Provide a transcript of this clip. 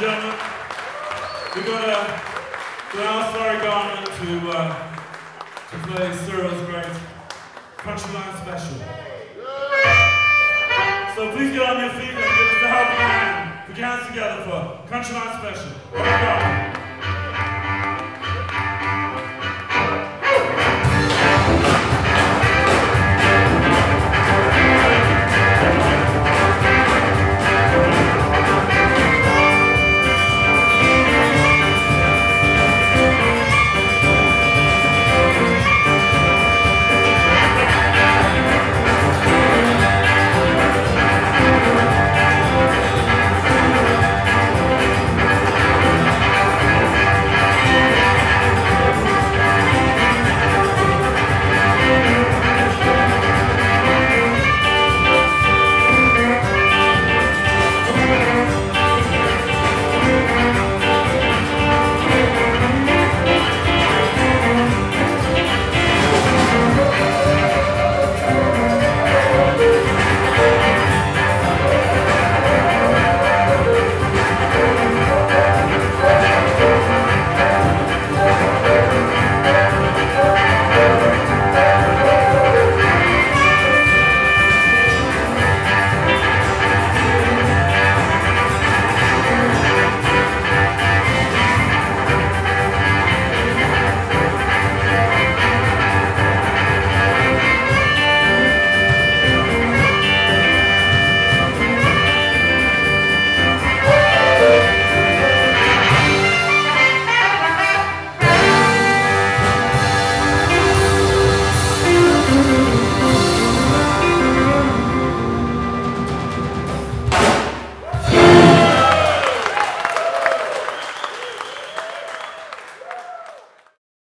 And gentlemen, we're gonna to ask Laurie Garman to uh, to play Cyril's great Country Line Special. So please get on your feet and give us a helping hand. Put your hands together for Country Line Special.